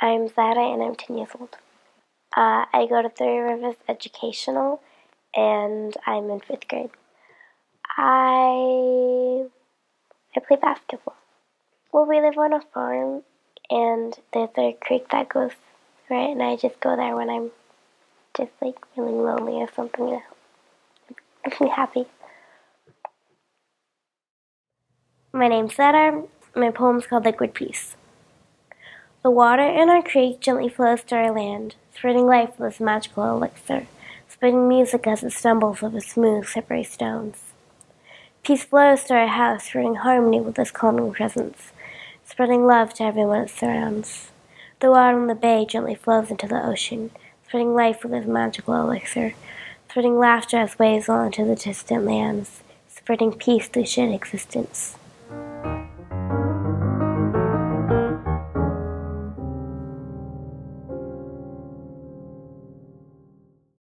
I'm Zetta and I'm 10 years old. Uh, I go to Three Rivers Educational and I'm in fifth grade. I I play basketball. Well, we live on a farm and there's a creek that goes right, and I just go there when I'm just like feeling lonely or something. It makes me happy. My name's Zetta. My poem's called Liquid Peace. The water in our creek gently flows to our land, spreading life with its magical elixir, spreading music as it stumbles over smooth, slippery stones. Peace flows to our house, spreading harmony with its calming presence, spreading love to everyone it surrounds. The water in the bay gently flows into the ocean, spreading life with its magical elixir, spreading laughter as waves roll into the distant lands, spreading peace through shared existence.